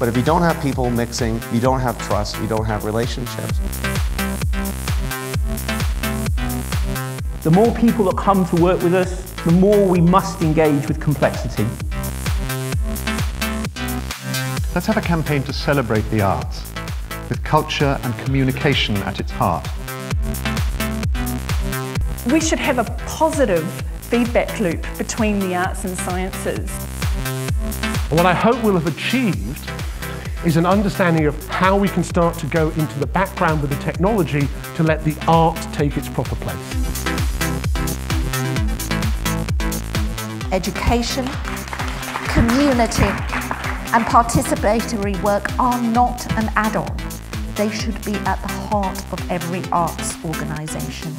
But if you don't have people mixing, you don't have trust, you don't have relationships. The more people that come to work with us, the more we must engage with complexity. Let's have a campaign to celebrate the arts, with culture and communication at its heart. We should have a positive feedback loop between the arts and sciences. What I hope we'll have achieved is an understanding of how we can start to go into the background with the technology to let the art take its proper place. Education, community and participatory work are not an add-on. They should be at the heart of every arts organisation.